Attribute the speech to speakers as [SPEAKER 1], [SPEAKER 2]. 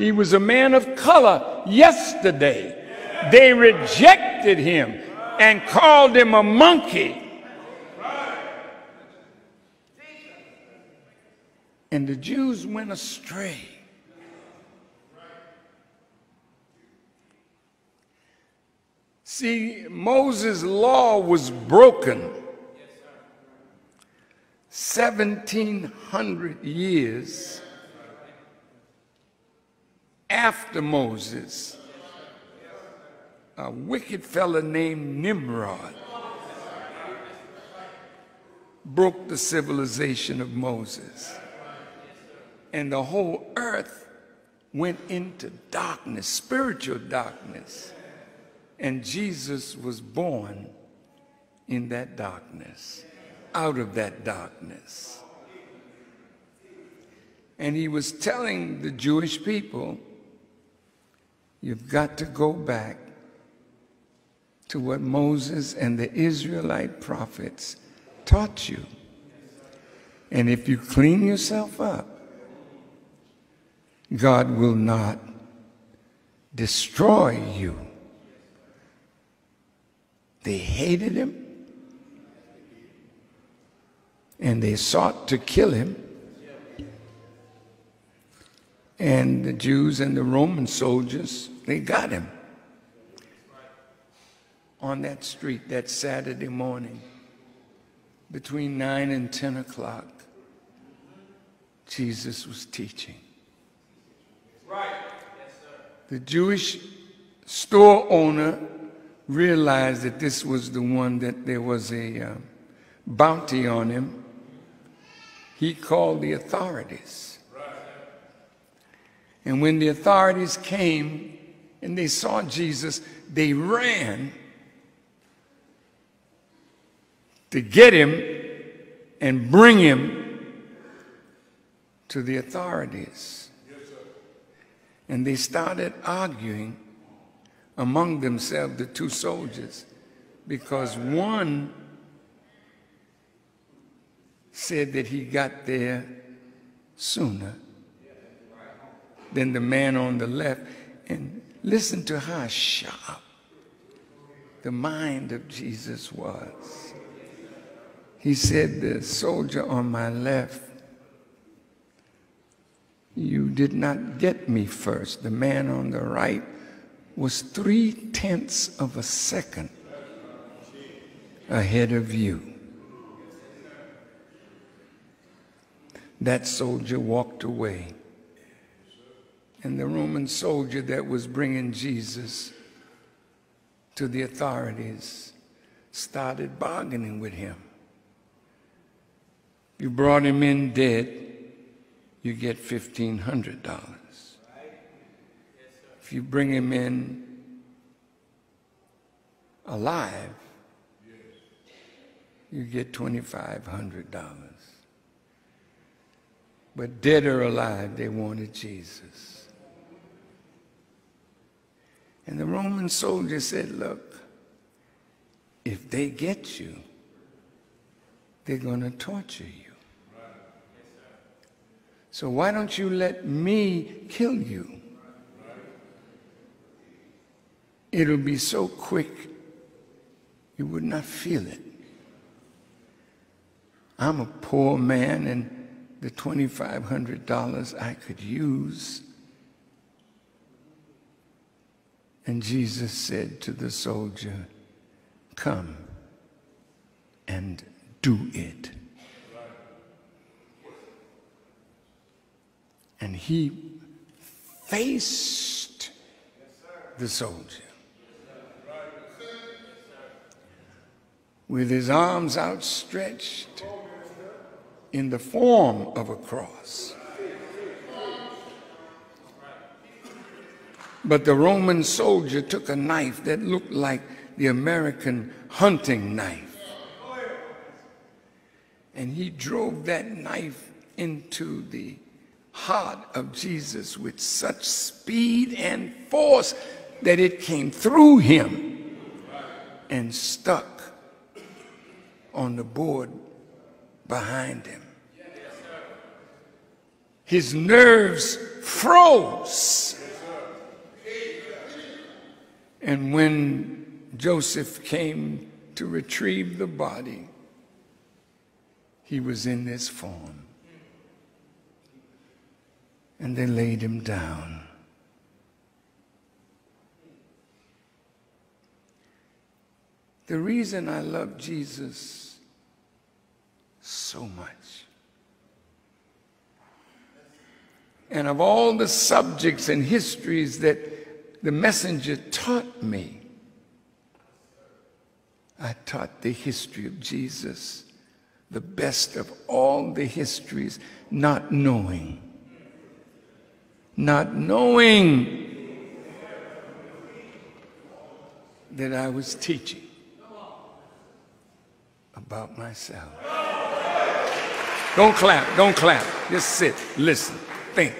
[SPEAKER 1] He was a man of color yesterday. They rejected him and called him a monkey. And the Jews went astray. See, Moses' law was broken 1700 years after Moses. A wicked fellow named Nimrod broke the civilization of Moses. And the whole earth went into darkness, spiritual darkness. And Jesus was born in that darkness, out of that darkness. And he was telling the Jewish people, you've got to go back to what Moses and the Israelite prophets taught you. And if you clean yourself up, God will not destroy you. They hated him and they sought to kill him. And the Jews and the Roman soldiers, they got him on that street that Saturday morning between 9 and 10 o'clock. Jesus was teaching. Right. Yes, sir. the Jewish store owner realized that this was the one that there was a uh, bounty on him, he called the authorities. And when the authorities came and they saw Jesus, they ran to get him and bring him to the authorities. Yes, And they started arguing among themselves, the two soldiers, because one said that he got there sooner than the man on the left. And listen to how sharp the mind of Jesus was. He said, The soldier on my left, you did not get me first. The man on the right, was three tenths of a second ahead of you. That soldier walked away. And the Roman soldier that was bringing Jesus to the authorities started bargaining with him. You brought him in dead, you get $1,500. If you bring him in alive, you get $2,500. But dead or alive, they wanted Jesus. And the Roman soldier said, Look, if they get you, they're going to torture you. So why don't you let me kill you? it'll be so quick you would not feel it. I'm a poor man, and the $2,500 I could use. And Jesus said to the soldier, Come and do it. And he faced the soldier. with his arms outstretched in the form of a cross. But the Roman soldier took a knife that looked like the American hunting knife. And he drove that knife into the heart of Jesus with such speed and force that it came through him and stuck on the board behind him. His nerves froze. And when Joseph came to retrieve the body, he was in this form. And they laid him down. The reason I love Jesus so much, and of all the subjects and histories that the messenger taught me, I taught the history of Jesus, the best of all the histories, not knowing. Not knowing that I was teaching about myself. Don't clap, don't clap. Just sit, listen, think.